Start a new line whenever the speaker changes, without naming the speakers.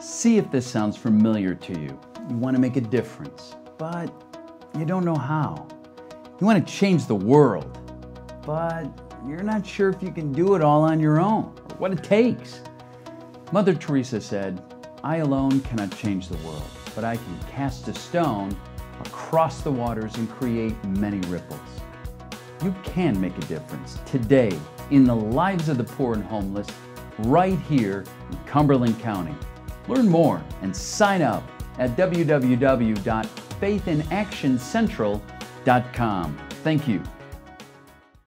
See if this sounds familiar to you. You want to make a difference, but you don't know how. You want to change the world, but you're not sure if you can do it all on your own or what it takes. Mother Teresa said, I alone cannot change the world, but I can cast a stone across the waters and create many ripples. You can make a difference today in the lives of the poor and homeless right here in Cumberland County. Learn more and sign up at www.faithinactioncentral.com. Thank you.